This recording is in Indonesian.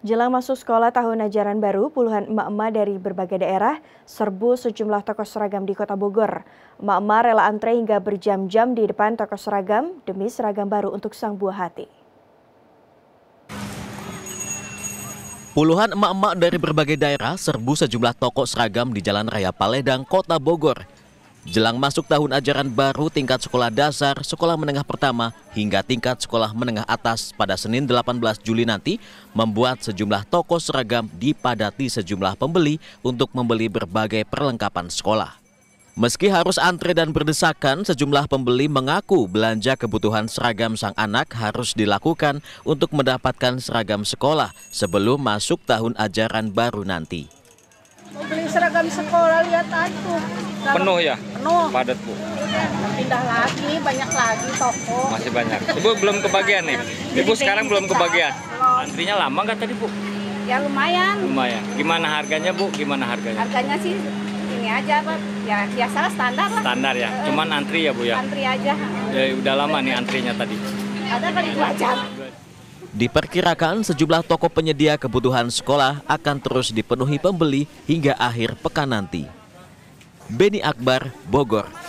Jelang masuk sekolah tahun ajaran baru, puluhan emak-emak dari berbagai daerah serbu sejumlah toko seragam di kota Bogor. Emak-emak rela antre hingga berjam-jam di depan toko seragam demi seragam baru untuk sang buah hati. Puluhan emak-emak dari berbagai daerah serbu sejumlah toko seragam di Jalan Raya Paledang, Kota Bogor. Jelang masuk tahun ajaran baru tingkat sekolah dasar, sekolah menengah pertama, hingga tingkat sekolah menengah atas pada Senin 18 Juli nanti, membuat sejumlah toko seragam dipadati sejumlah pembeli untuk membeli berbagai perlengkapan sekolah. Meski harus antre dan berdesakan, sejumlah pembeli mengaku belanja kebutuhan seragam sang anak harus dilakukan untuk mendapatkan seragam sekolah sebelum masuk tahun ajaran baru nanti. Mau beli seragam sekolah lihat aja. Penuh ya? Penuh. Padat Bu. Pindah lagi, banyak lagi toko. Masih banyak. Ibu belum kebagian nih. Ibu sekarang belum kebagian. Antrinya lama nggak tadi Bu? Ya lumayan. Lumayan. Gimana harganya Bu? Gimana harganya? Harganya sih ini aja, Pak. Ya biasa standar lah. Standar ya. Cuman antri ya Bu ya. Antri aja. Ya udah lama nih antrinya tadi. Ada kali dua jam. Diperkirakan sejumlah toko penyedia kebutuhan sekolah akan terus dipenuhi pembeli hingga akhir pekan nanti. Beni Akbar, Bogor.